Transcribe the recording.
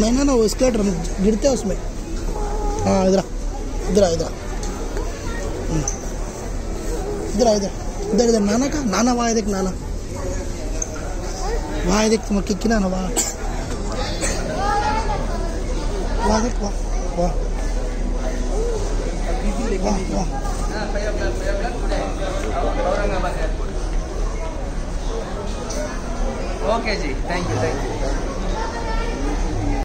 नहीं ना ना वो स्केट हम गिरते हैं उसमें। हाँ इधर इधर इधर हम्म। इधर इधर इधर इधर नाना का? नाना, वहाँ, देख, नाना। वहाँ, देख तुम किक्की ना, वहाँ। वहाँ, देख, वहाँ वहाँ। वहाँ वहाँ। Okay ji thank you thank you